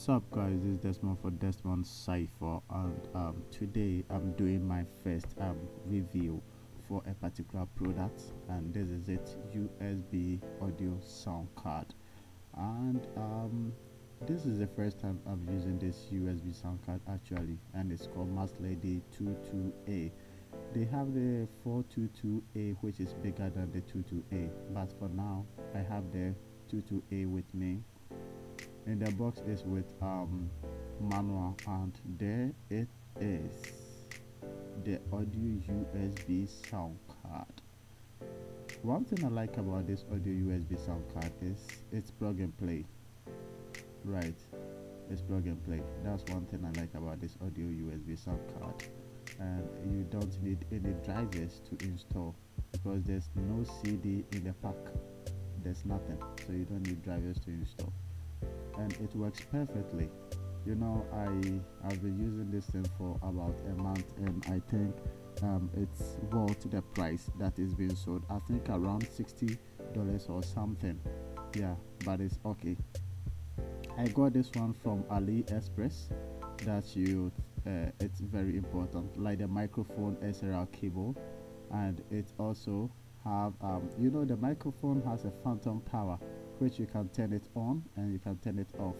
What's up guys, this is Desmond for Desmond Cypher and um, today I'm doing my first um, review for a particular product and this is it USB audio sound card. And um, this is the first time I'm using this USB sound card actually and it's called Muslady 22A they have the 422A which is bigger than the 22A but for now I have the 22A with me and the box is with um manual and there it is. The audio USB sound card. One thing I like about this audio USB sound card is it's plug and play. Right. It's plug and play. That's one thing I like about this audio USB sound card. And you don't need any drivers to install because there's no CD in the pack. There's nothing. So you don't need drivers to install and it works perfectly. You know i i've been using this thing for about a month and i think um, it's worth the price that is being sold. I think around 60 dollars or something. Yeah but it's okay. I got this one from aliexpress that you uh, it's very important. Like the microphone XLR cable and it also have um, you know the microphone has a phantom power which you can turn it on and you can turn it off.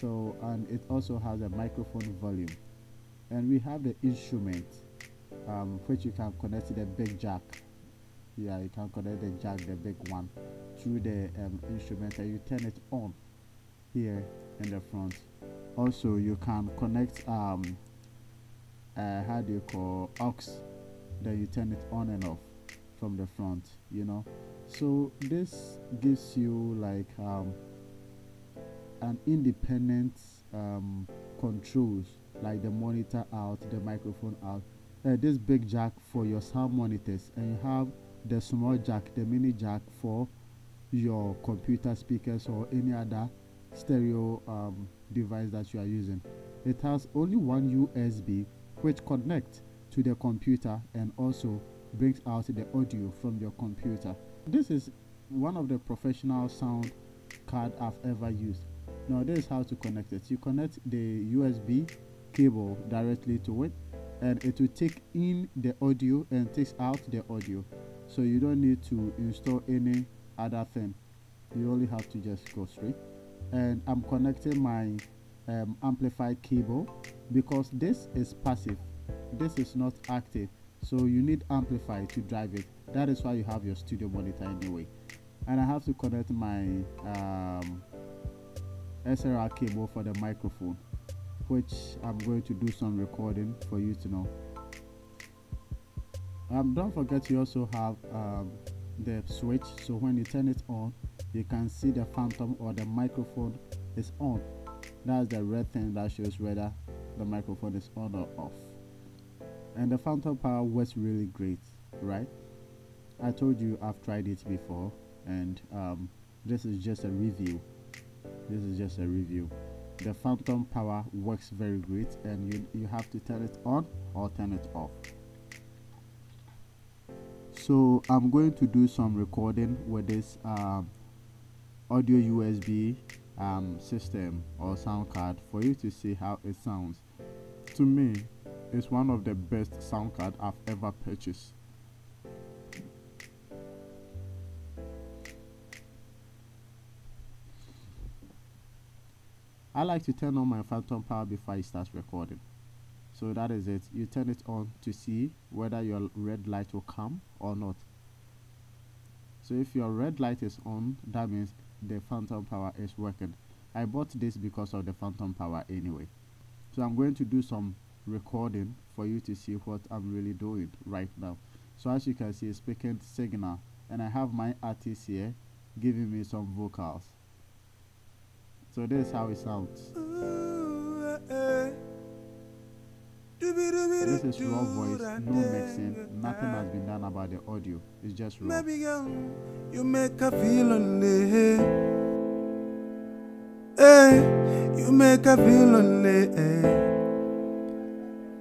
So and it also has a microphone volume. And we have the instrument um, which you can connect to the big jack. Yeah you can connect the jack the big one through the um, instrument and you turn it on here in the front. Also you can connect um uh, how do you call aux then you turn it on and off from the front you know so this gives you like um, an independent um, controls like the monitor out the microphone out. Uh, this big jack for your sound monitors and you have the small jack the mini jack for your computer speakers or any other stereo um, device that you are using. It has only one USB which connects to the computer and also brings out the audio from your computer this is one of the professional sound card I've ever used. Now this is how to connect it. You connect the USB cable directly to it and it will take in the audio and takes out the audio. So you don't need to install any other thing. You only have to just go straight. And I'm connecting my um, amplified cable because this is passive. This is not active. So you need amplify to drive it that is why you have your studio monitor anyway. And I have to connect my um, cable for the microphone which I'm going to do some recording for you to know. Um, don't forget you also have um, the switch. So when you turn it on you can see the phantom or the microphone is on. That's the red thing that shows whether the microphone is on or off. And the phantom power works really great right i told you i've tried it before and um, this is just a review. This is just a review. The phantom power works very great and you you have to turn it on or turn it off. So i'm going to do some recording with this um, audio usb um, system or sound card for you to see how it sounds. To me it's one of the best sound card I've ever purchased. I like to turn on my phantom power before I start recording. So that is it. You turn it on to see whether your red light will come or not. So if your red light is on, that means the phantom power is working. I bought this because of the phantom power anyway. So I'm going to do some recording for you to see what I'm really doing right now. So as you can see, it's picking signal and I have my artist here giving me some vocals. So this is how it sounds. This is raw voice, no mixing, nothing has been done about the audio. It's just raw. You make a feel lonely. Hey, you make a feel lonely.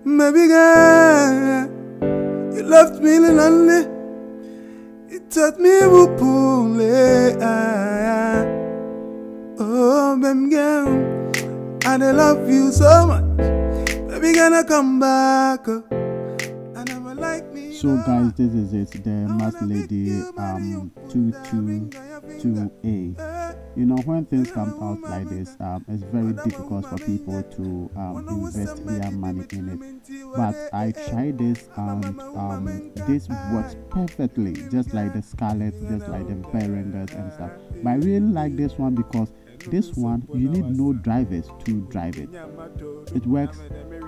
Maybe girl, you left me lonely. You taught me to pull it. Oh, baby girl, and I love you so much. Baby, gonna come back. And never like me. So guys, this is it. The I Muslady um new two fool, two finger, your finger. two A. Eh, You know when things come out like this, um, it's very difficult for people to um, invest their money in it. But I tried this and um, this works perfectly, just like the Scarlett, just like the Behringers and stuff. But I really like this one because this one you need no drivers to drive it. It works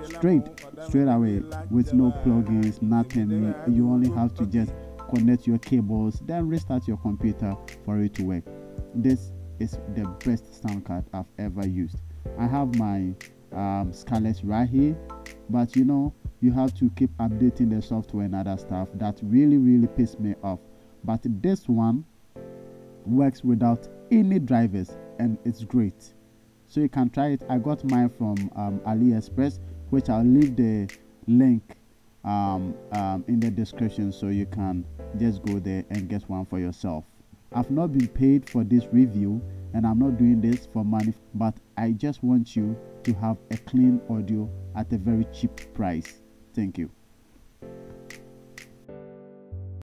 straight, straight away with no plugins, nothing. You, only have to just connect your cables, then restart your computer for it to work. This is the best sound card I've ever used. I have my um, Scarlett right here, but you know you have to keep updating the software and other stuff. That really, really pissed me off. But this one works without any drivers and it's great. So you can try it. I got mine from um, aliexpress which i'll leave the link um, um, in the description so you can just go there and get one for yourself. I've not been paid for this review and i'm not doing this for money but i just want you to have a clean audio at a very cheap price. Thank you